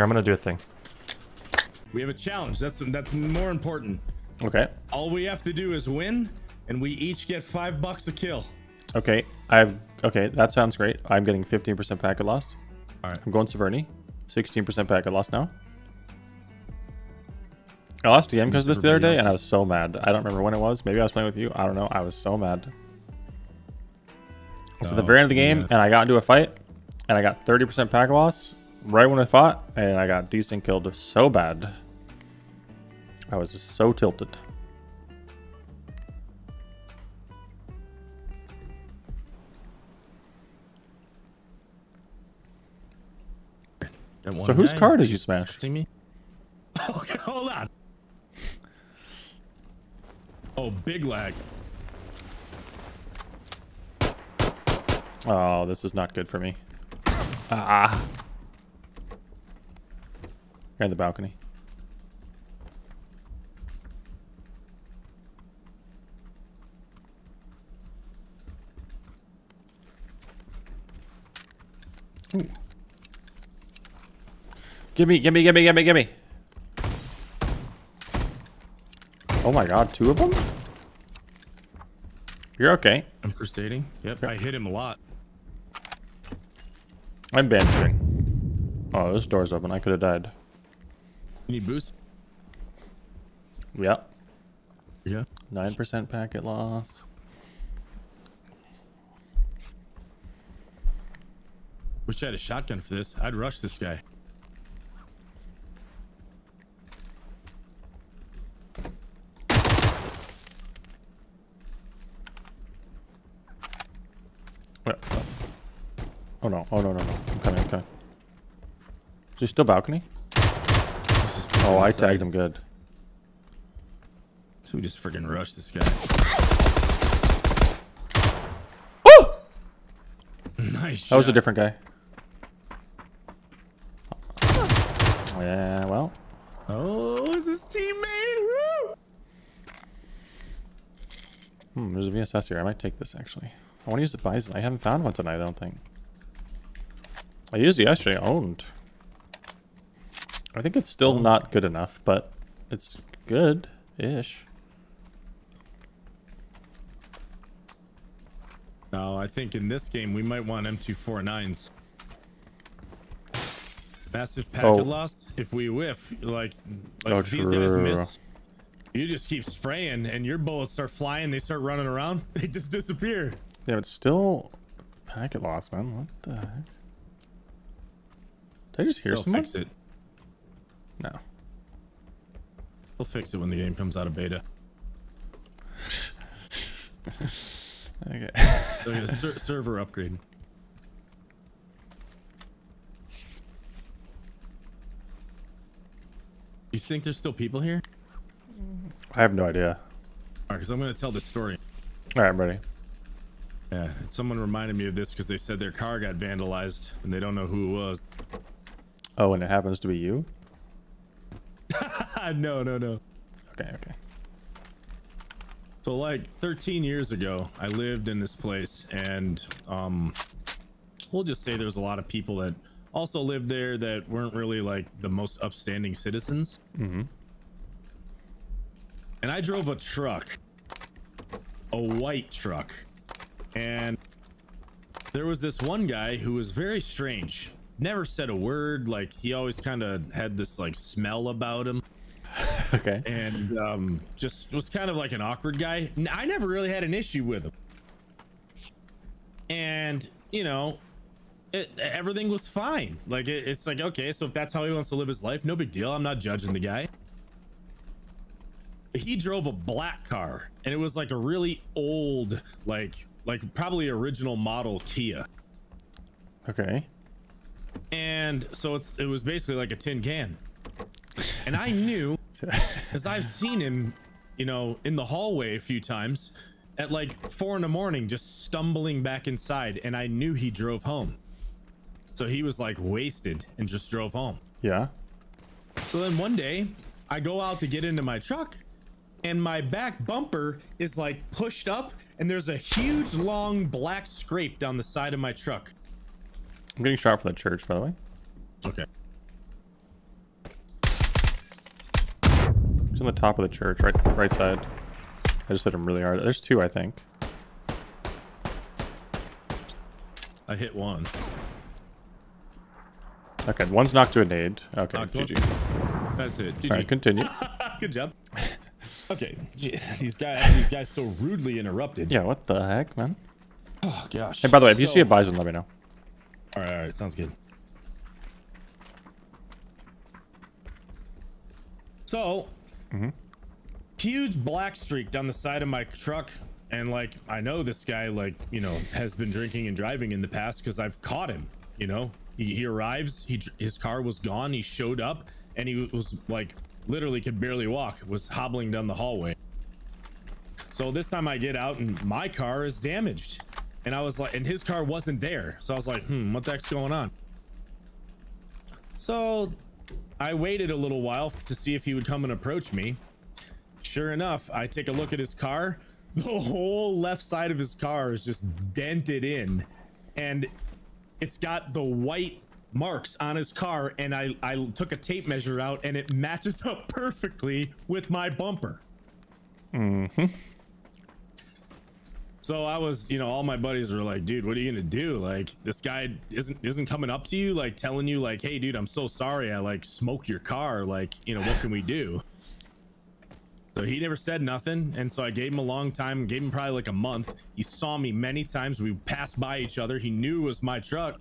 Here, I'm gonna do a thing. We have a challenge. That's that's more important. Okay. All we have to do is win, and we each get five bucks a kill. Okay. I've okay. That sounds great. I'm getting 15% packet loss. All right. I'm going to Severny. 16% packet loss now. I lost a game because of this the other day, and I was so mad. I don't remember when it was. Maybe I was playing with you. I don't know. I was so mad. It's at the Oh, very end of the oh, game, yeah. and I got into a fight, and I got 30% packet loss right when I fought, and I got desync killed so bad. I was just so tilted. So whose guy car did you smash? texting me? Okay, hold on. Oh, big lag. Oh, this is not good for me. Ah. Guy in the balcony. Ooh. Gimme, gimme, gimme, gimme, gimme. Oh my god, two of them? You're okay. I'm first aiding. Yep, I hit him a lot. I'm bandaging. Oh, this door's open. I could have died. You need boost? Yep. Yeah. 9% packet loss. Wish I had a shotgun for this. I'd rush this guy. Wait, oh. oh no. Oh no, no, no. I'm coming, I'm coming. Is he still balcony? Let's just put Oh, I tagged him good. So we just freaking rush this guy. nice. That was a different guy. Oh, yeah, well. Oh, is his teammate? Woo! Hmm, there's a VSS here. I might take this, actually. I want to use the Bizon. I haven't found one tonight, I don't think. I used it yesterday. Owned. I think it's still not good enough, but it's good-ish. No, I think in this game we might want M249s. Massive packet Oh. loss. If we whiff, like, like Oh, if these guys miss, you just keep spraying and your bullets start flying. They start running around. They just disappear. Yeah, it's still packet loss, man. What the heck? Did I just hear They'll someone? fix it. No. They'll fix it when the game comes out of beta. Okay. They'll ser- server upgrade. You think there's still people here? I have no idea. Alright, because I'm going to tell this story. All right, I'm ready. Yeah, someone reminded me of this because they said their car got vandalized and they don't know who it was. Oh, and it happens to be you? no, no, no. Okay, okay. So like 13 years ago, I lived in this place and um we'll just say there's a lot of people that also lived there that weren't really like the most upstanding citizens. Mm-hmm. And I drove a truck. A white truck. And there was this one guy who was very strange. Never said a word, like he always kind of had this like smell about him Okay. and um, just was kind of like an awkward guy. I never really had an issue with him, and you know, it, everything was fine. Like it, it's like okay, so if that's how he wants to live his life, no big deal. I'm not judging the guy. He drove a black car, and it was like a really old, like like probably original model Kia. Okay. And so it's it was basically like a tin can. And I knew because I've seen him, you know, in the hallway a few times at like four in the morning, just stumbling back inside, and I knew he drove home. So he was like wasted and just drove home. Yeah. So then one day, I go out to get into my truck, and my back bumper is like pushed up, and there's a huge long black scrape down the side of my truck. I'm getting shot from the church, by the way. Okay. He's on the top of the church, right right side. I just hit him really hard. There's two, I think. I hit one. Okay, one's knocked to a nade. Okay, knocked GG. One. That's it. GG. All right, continue. Good job. Okay, these guys, these guys so rudely interrupted. Yeah, what the heck, man? Oh gosh. And hey, by the way, if so, you see a bizon, let me know all right, all right, sounds good. So, Mm-hmm. huge black streak down the side of my truck, and like I know this guy, like you know, has been drinking and driving in the past because I've caught him. You know, he, he arrives, he his car was gone, he showed up, and he was like literally could barely walk, was hobbling down the hallway. So this time I get out and my car is damaged. And I was like, and his car wasn't there. So I was like, hmm, what the heck's going on? So I waited a little while to see if he would come and approach me. Sure enough, I take a look at his car. The whole left side of his car is just dented in. And it's got the white marks on his car. And I, I took a tape measure out and it matches up perfectly with my bumper. So I was, you know, all my buddies were like, dude, what are you gonna do? Like, this guy isn't isn't coming up to you, like telling you, like, hey, dude, I'm so sorry, I like smoked your car. Like, you know, what can we do? So he never said nothing, and so I gave him a long time, gave him probably like a month. He saw me many times. We passed by each other. He knew it was my truck.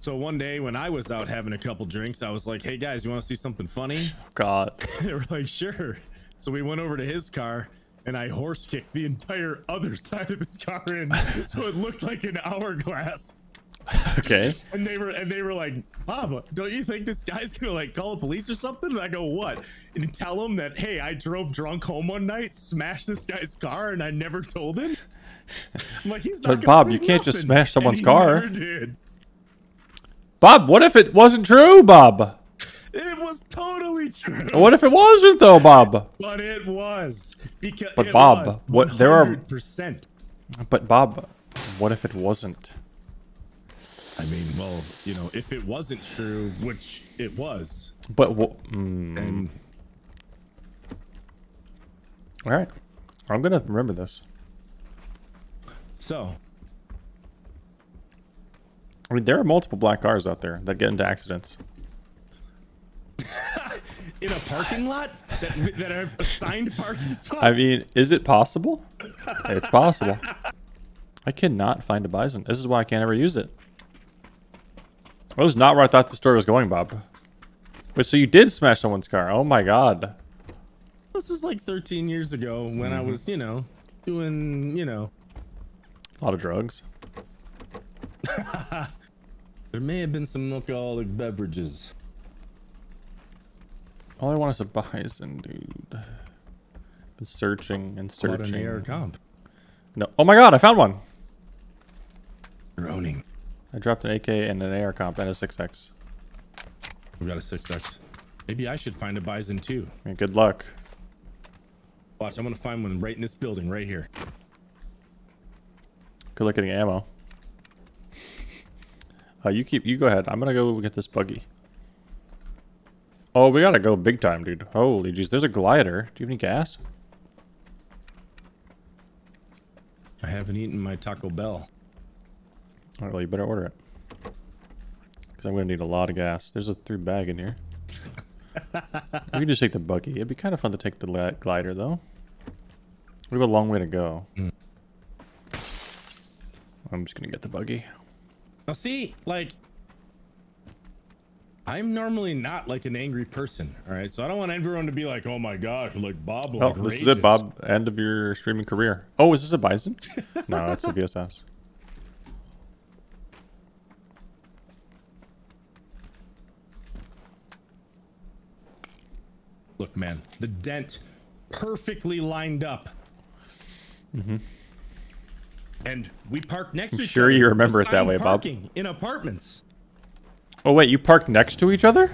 So one day when I was out having a couple drinks, I was like, hey guys, you want to see something funny? God. they were like, sure. So we went over to his car and I horse kicked the entire other side of his car in so it looked like an hourglass. Okay. And they were and they were like, Bob, don't you think this guy's gonna like call the police or something? And I go, what? And tell him that hey, I drove drunk home one night, smashed this guy's car, and I never told him. I'm like, he's not. But Bob, you can't just smash someone's car. never did. Bob, what if it wasn't true, Bob? It was totally true. What if it wasn't though, Bob? But it was because. But Bob, was what- there are- 100%. But Bob, what if it wasn't? I mean, well, you know, if it wasn't true, which it was, But mm, and all right, I'm gonna remember this. so I mean, there are multiple black cars out there that get into accidents. In a parking lot that that have assigned parking spots. I mean, is it possible? It's possible. I cannot find a bizon. This is why I can't ever use it. That was not where I thought the story was going, Bob. But so you did smash someone's car. Oh my god. this is like 13 years ago when I mm-hmm. was, you know, doing, you know, A lot of drugs. there may have been some alcoholic beverages. All I want is a bizon, dude. Been searching and an searching. AR comp. No. Oh my god, I found one. Droning. I dropped an AK and an AR comp and a 6X. We got a 6x. Maybe I should find a bizon too. Mean, good luck. Watch, I'm gonna find one right in this building, right here. Good luck getting ammo. Uh, you keep, you go ahead. I'm gonna go get this buggy. Oh, we gotta go big time, dude. Holy jeez, there's a glider. Do you have any gas? I haven't eaten my Taco Bell. All right, well, you better order it. Because I'm gonna need a lot of gas. There's a three bag in here. we can just take the buggy. It'd be kind of fun to take the glider, though. We have a long way to go. Mm. I'm just gonna get the buggy. Now, see, like, I'm normally not like an angry person, all right? So I don't want everyone to be like, "Oh my gosh, like Bob." Oh, Like, this is rages." it, Bob. End of your streaming career. Oh, is this a bizon? no, it's a VSS. Look, man, the dent perfectly lined up. Mm-hmm. And we parked next to each sure other. you remember it that way, Bob. In apartments. Oh wait, you parked next to each other?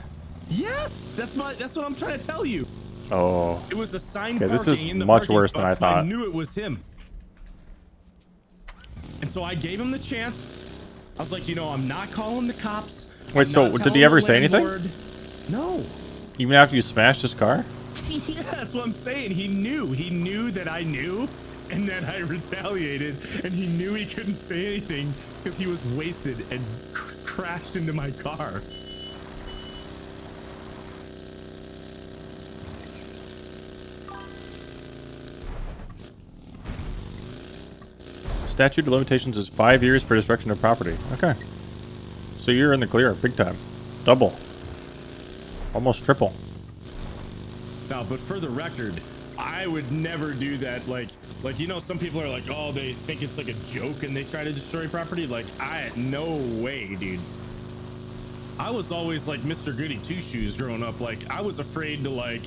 Yes, that's my. That's what I'm trying to tell you. Oh, It was assigned Okay, this is in the much worse than I thought. I knew it was him. And so I gave him the chance. I was like, you know, I'm not calling the cops. Wait, I'm so did he ever say anything? landlord." No. even after you smashed his car? yeah, that's what I'm saying. He knew. He knew that I knew and then I retaliated and he knew he couldn't say anything because he was wasted and crashed into my car. Statute of limitations is five years for destruction of property. Okay. So you're in the clear, big time. Double. Almost triple. Now, but for the record, I would never do that. Like, like you know, some people are like, oh, they think it's like a joke and they try to destroy property. Like, I no way, dude. I was always like Mr. Goody Two Shoes growing up. Like, I was afraid to like,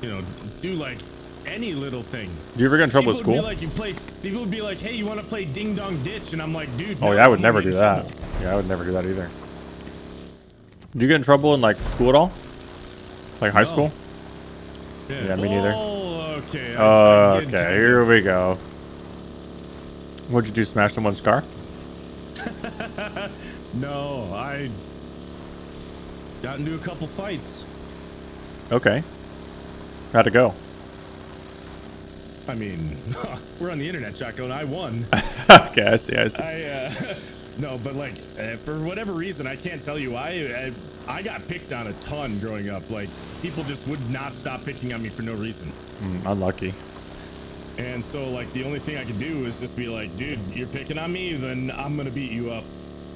you know, do like any little thing. Do you ever get in trouble at school? Like, you play. People would be like, hey, you want to play Ding Dong Ditch? And I'm like, dude. oh no, yeah, I would I'm never do that. trouble. Yeah, I would never do that either. Did you get in trouble in like school at all? Like high No. school? Yeah, me neither. Oh, okay. I- Oh, okay. Here we go. What'd you do? Smash someone's car? No, I got into a couple fights. Okay. How'd it go? I mean, we're on the internet, and I won. okay, I see. I see. I uh, no, but like uh, for whatever reason, I can't tell you. I, I I got picked on a ton growing up. Like people just would not stop picking on me for no reason. Mm, unlucky. And so like the only thing I could do is just be like, dude, you're picking on me, then I'm gonna beat you up.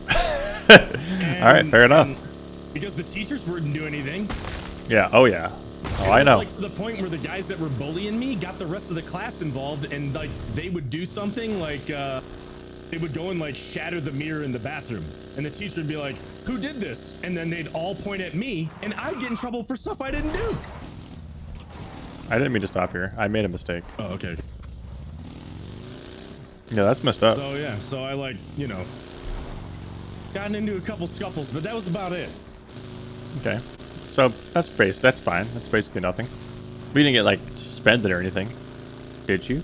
All right, fair enough. Because the teachers wouldn't do anything. Yeah. Oh yeah. Oh, It I know. Like to the point where the guys that were bullying me got the rest of the class involved, and like they would do something like uh, they would go and like shatter the mirror in the bathroom, and the teacher would be like, "Who did this?" And then they'd all point at me, and I'd get in trouble for stuff I didn't do. I didn't mean to stop here. I made a mistake. Oh, okay. Yeah, that's messed up. So yeah, so I like you know gotten into a couple scuffles, but that was about it. Okay. So that's base. That's fine. That's basically nothing. We didn't get like suspended or anything, did you?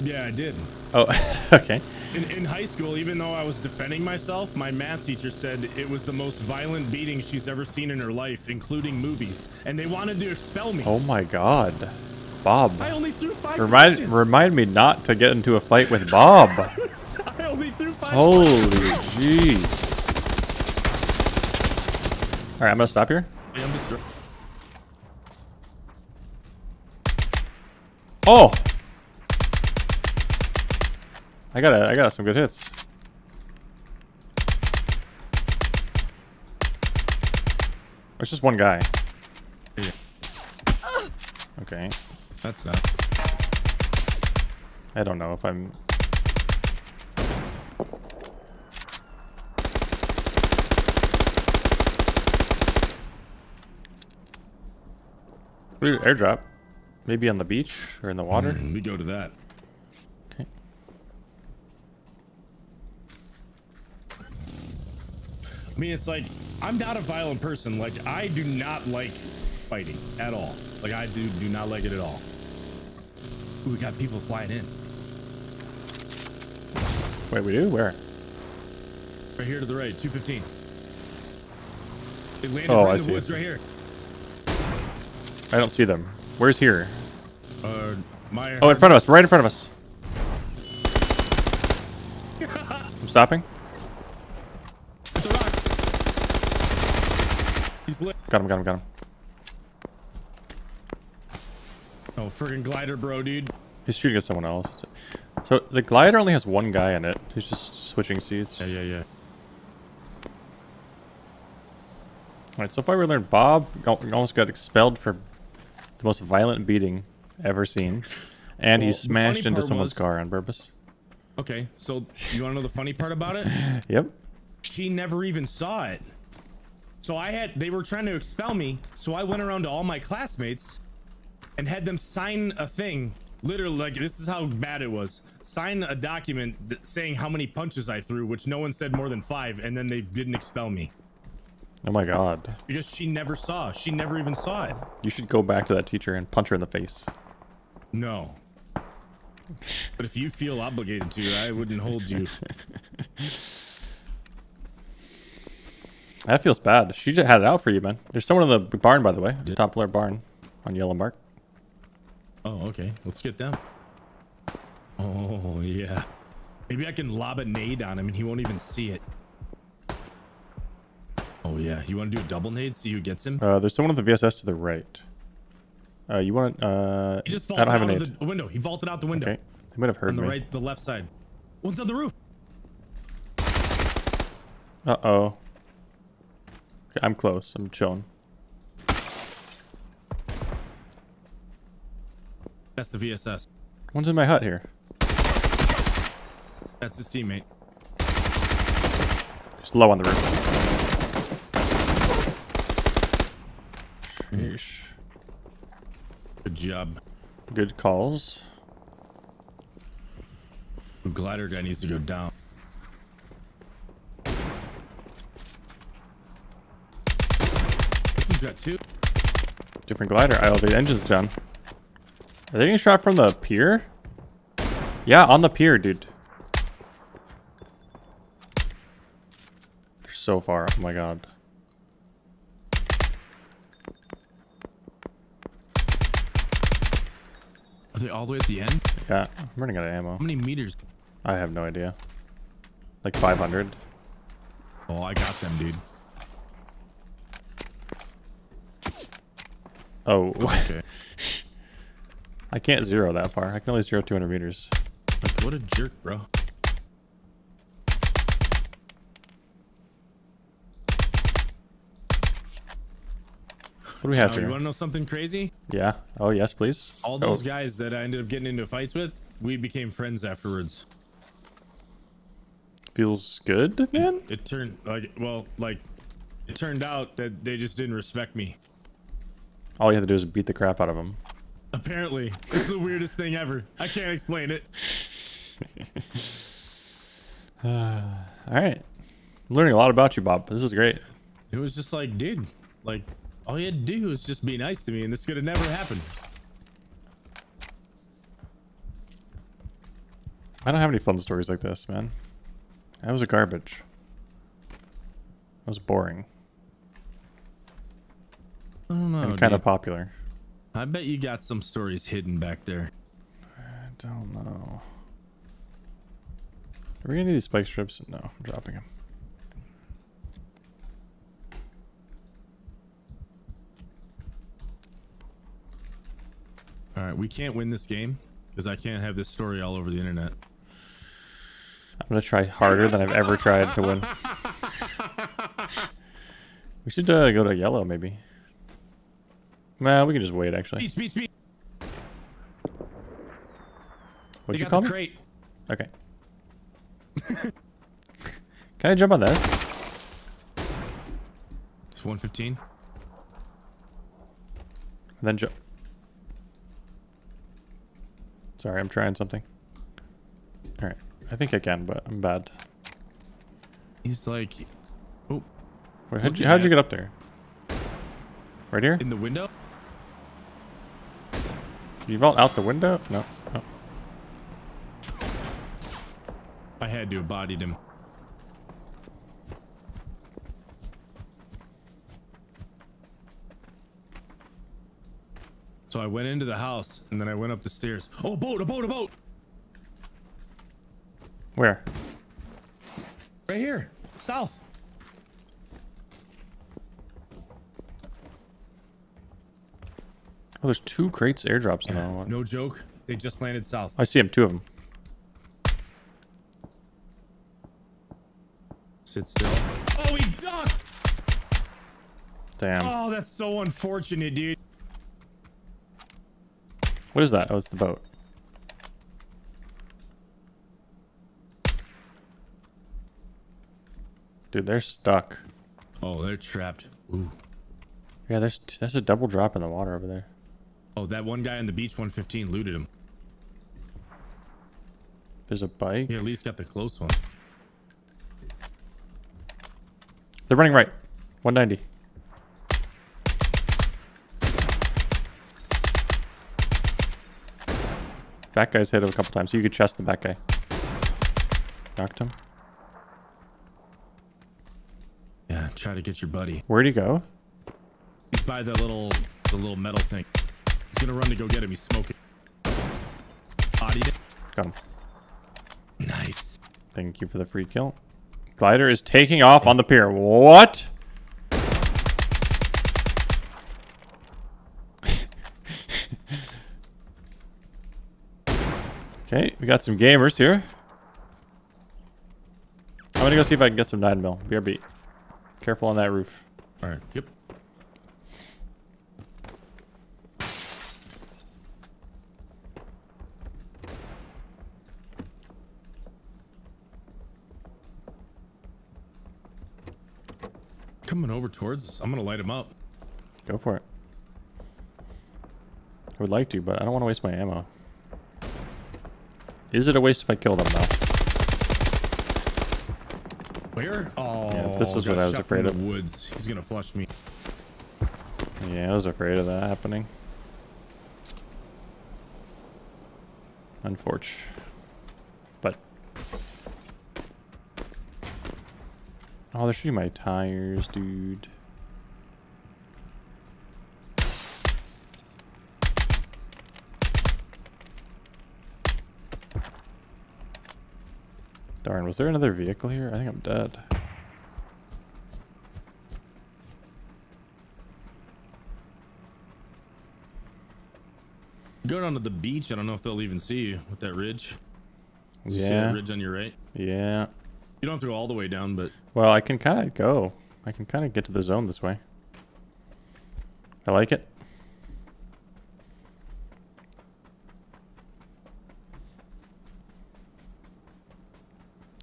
Yeah, I did. Oh, okay. In, in high school, even though I was defending myself, my math teacher said it was the most violent beating she's ever seen in her life, including movies, and they wanted to expel me. Oh my God, Bob. I only threw five Remind punches. remind me not to get into a fight with Bob. I only threw five Holy jeez. All right, I'm gonna stop here. Yeah, I'm just- Oh. I got a, I got some good hits. It's just one guy. Yeah. Okay. That's not. I don't know if I'm. Ooh, airdrop. Maybe on the beach or in the water. Mm, we go to that. I mean, it's like I'm not a violent person. Like I do not like fighting at all. Like I do do not like it at all. Ooh, we got people flying in Wait, we do? Where? right here to the right, 215. They landed Oh, right I in the woods see. right here. I don't see them. Where's here? Uh, my Oh, in front of us, right in front of us. I'm stopping. Hit the rock. He's lit. Got him, got him, got him. Oh, friggin' glider, bro, dude. He's shooting at someone else. So the glider only has one guy in it. He's just switching seats. Yeah, yeah, yeah. Alright, so far we learned Bob almost got expelled for the most violent beating ever seen. And he Well, the smashed into someone's was- car on purpose. Okay, so you want to know the funny part about it? Yep. She never even saw it. So I had, they were trying to expel me. So I went around to all my classmates and had them sign a thing. Literally, like, this is how bad it was. Sign a document saying how many punches I threw, which no one said more than five, and then they didn't expel me. Oh my god. Because she never saw. She never even saw it. You should go back to that teacher and punch her in the face. No. But if you feel obligated to, I wouldn't hold you. That feels bad. She just had it out for you, man. There's someone in the barn, by the way. Top floor barn on yellow mark. Oh, okay. Let's get them. Oh, yeah. Maybe I can lob a nade on him and he won't even see it. Oh, yeah. You want to do a double nade? See who gets him? Uh, there's someone in the VSS to the right. Uh, you want? Uh, He just I vaulted don't have out of the window. He vaulted out the window. Okay, they might have heard On the me. right, the left side. One's on the roof. Uh oh. Okay, I'm close. I'm chilling. That's the VSS. One's in my hut here. That's his teammate. Just low on the roof. Sheesh. Good job. Good calls. The glider guy needs to go down. He's got two. Different glider. Oh, the engine's done. Are they getting shot from the pier? Yeah, on the pier, dude. They're so far. Oh my god. Are they all the way at the end? Yeah, I'm running out of ammo. How many meters? I have no idea. Like 500. Oh, I got them, dude. Oh. oh, Okay. I can't zero that far. I can only zero 200 meters. Like, what a jerk, bro. What do we have Now, you want to know something crazy? Yeah. Oh, yes, please. All Oh, those guys that I ended up getting into fights with, we became friends afterwards. feels good, man. It turned like, well, like, it turned out that they just didn't respect me. All you have to do is beat the crap out of them. Apparently, it's the weirdest thing ever. I can't explain it. All right. I'm learning a lot about you, Bob. This is great. It was just like, dude, like, all you had to do was just be nice to me, and this could have never happened. I don't have any fun stories like this, man. That was a garbage. That was boring I don't know. kind of popular. I bet you got some stories hidden back there. I don't know. Are we gonna need these spike strips? No, I'm dropping them. All right, we can't win this game because I can't have this story all over the internet. I'm gonna try harder than I've ever tried to win. we should uh, go to yellow, maybe. Well, we can just wait, actually. Speed, speed, speed. What'd They you call me? crate. Okay. Can I jump on this? It's 115. And then jump. Sorry, I'm trying something. Alright. I think I can, but I'm bad. He's like, oh, Wait, how'd, you, how'd you get up there? Right here? in the window. You vault out the window? No. Oh. I had to have bodied him. So I went into the house and then I went up the stairs. Oh, boat, a boat, a boat. Where? Right here, south. Oh, there's two crates airdrops in that one. No joke. They just landed south. I see them, two of them. Sit still. Oh, he ducked. Damn. Oh, that's so unfortunate, dude. What is that? Oh, it's the boat. Dude, they're stuck. Oh, they're trapped. Ooh. Yeah, there's there's a double drop in the water over there. Oh, that one guy on the beach 115 looted him. There's a bike. He at least got the close one. They're running right. 190. That guy's hit him a couple times. So you could chest the back guy. Knocked him. Yeah. try to get your buddy. Where'd he go? He's by the little the little metal thing. Gonna run to go get him. He's smoking. It. Got him. Nice. Thank you for the free kill. Glider is taking off on the pier. What? okay, we got some gamers here. I'm gonna go see if I can get some 9 mil. BRB. Careful on that roof. All right. Yep. Coming over towards us. I'm gonna light him up. Go for it. I would like to, but I don't want to waste my ammo. Is it a waste if I kill them though? Where? Oh, this is what I was afraid of. Woods. He's gonna flush me. Yeah, I was afraid of that happening. Unfortunate. Oh, they're shooting my tires, dude. Darn, was there another vehicle here? I think I'm dead. Go down to the beach. I don't know if they'll even see you with that ridge. You See that Yeah, ridge on your right? yeah. You don't have to go all the way down, but Well, I can kind of go. I can kind of get to the zone this way. I like it.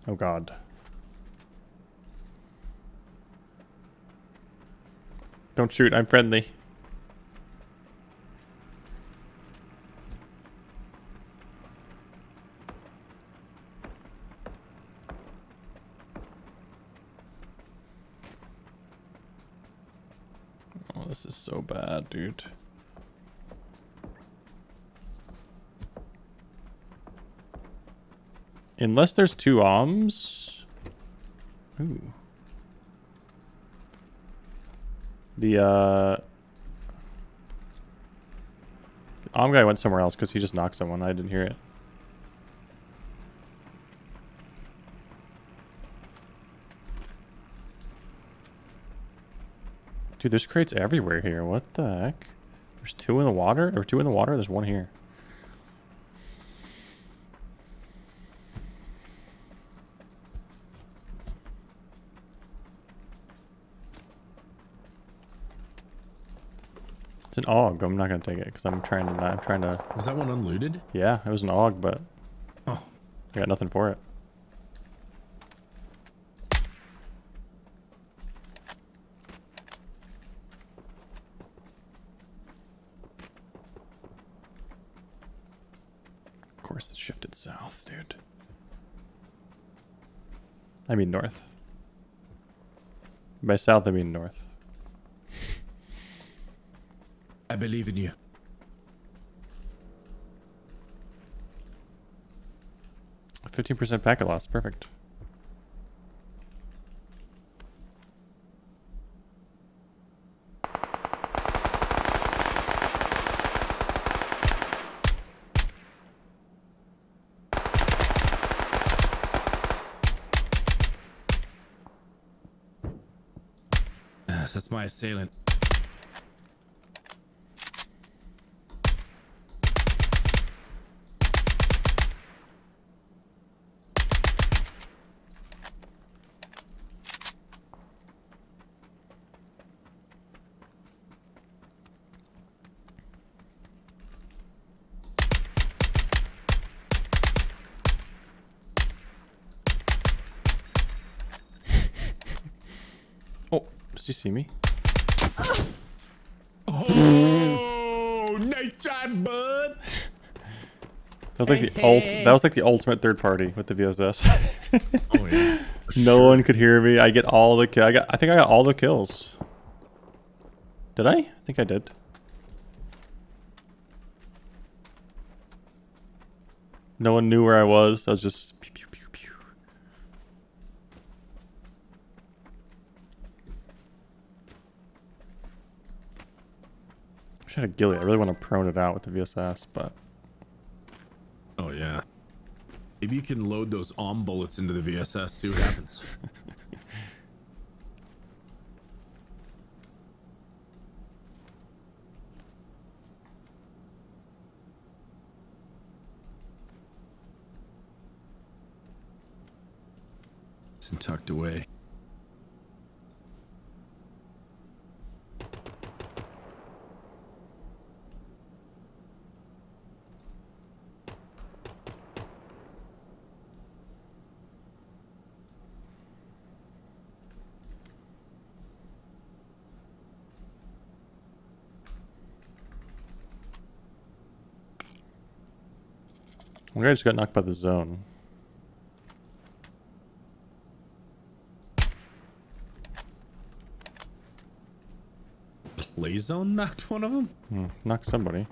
Oh god. Don't shoot, I'm friendly. Oh, this is so Unless there's two arms. Ooh. The, uh... The arm guy went somewhere else because he just knocked someone. I didn't hear it. Dude, there's crates everywhere here. What the heck? There's two in the water? Or two in the water? There's one here. It's an AUG. I'm not gonna take it because I'm trying to. Not, I'm trying to. is that one unlooted? Yeah, it was an AUG, but Oh, I got nothing for it. Of course, it shifted south, dude. I mean north. By south, I mean north. I believe in you. Fifteen percent packet loss. Perfect. That's my assailant. Does see me? Oh, nice try, bud. That was like the ult. That was like the ultimate third party with the VSS. Oh yeah. for no sure. one could hear me. I get all the. Ki- I got. I think I got all the kills. Did I? I think I did. No one knew where I was. I was just pew pew pew pew. Wish I really want to prone it out with the VSS, but Oh yeah. Maybe you can load those OM bullets into the VSS, see what happens. Tucked away. One guy just got knocked by the zone. Play zone knocked one of them? Hmm, knocked somebody.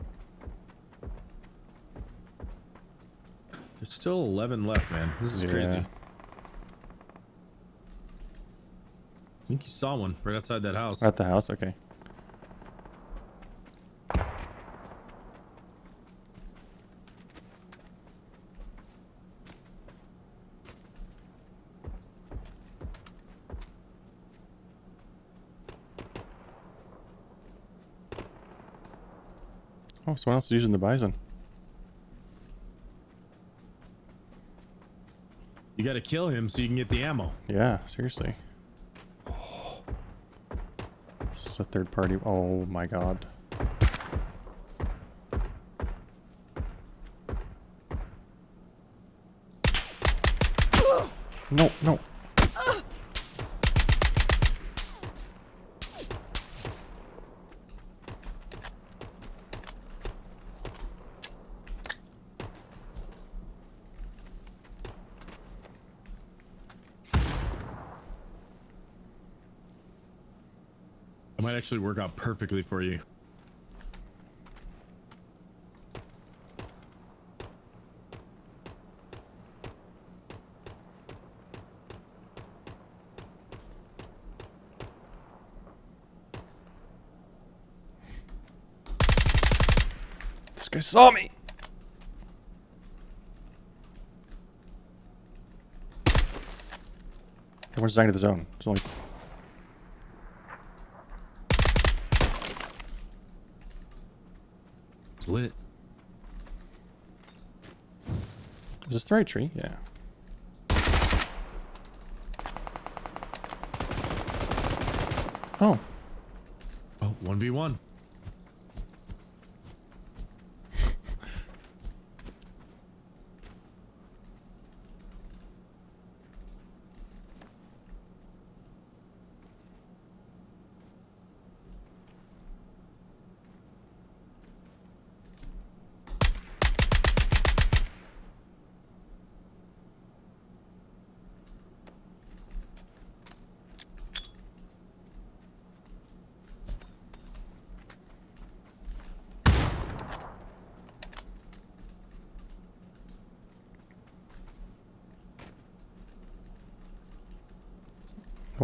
There's still 11 left, man. This is crazy. I think you saw one right outside that house. At the house, okay. Someone else is using the bizon. You gotta kill him so you can get the ammo. Yeah, seriously. This is a third party. Oh my god. No, no. Work out perfectly for you. This guy saw me. Everyone's dying to the zone. There's only Lit. Is this the right tree? Yeah. Oh, Oh, 1v1.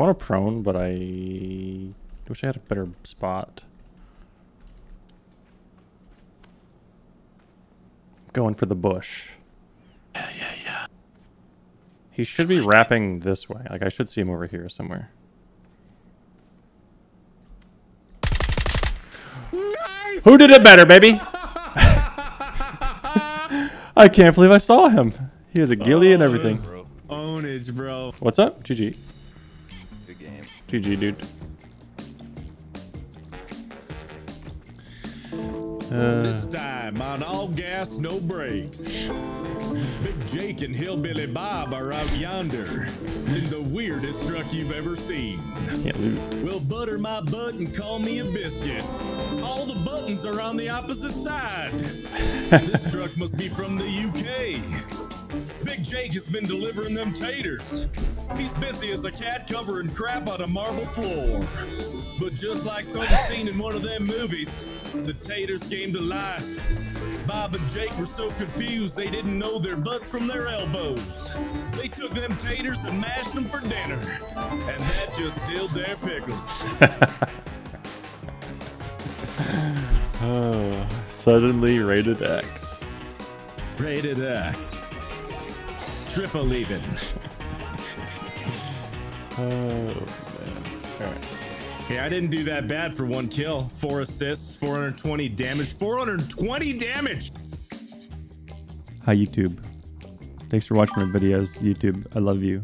Want to prone, but I wish I had a better spot. Going for the bush. Yeah, yeah, yeah. He should be wrapping this way. Like I should see him over here somewhere. Nice! Who did it better, baby? I can't believe I saw him. He has a ghillie and oh, everything. Bro, Ownage, bro. What's up? GG. GG, dude. Uh, This time on all gas, no brakes. Big Jake and Hillbilly Bob are out yonder in the weirdest truck you've ever seen. can't loot. Well, butter my butt and call me a biscuit. All the buttons are on the opposite side. this truck must be from the UK. Big Jake has been delivering them taters. He's busy as a cat covering crap on a marble floor. But just like some scene in one of them movies, the taters came to life. Bob and Jake were so confused they didn't know their butts from their elbows. They took them taters and mashed them for dinner. And that just dilled their pickles. Oh, suddenly rated X. Rated X. Triple even. Oh man. Alright. Hey, I didn't do that bad for one kill. Four assists, 420 damage. 420 damage! Hi, YouTube. Thanks for watching my videos, YouTube. I love you.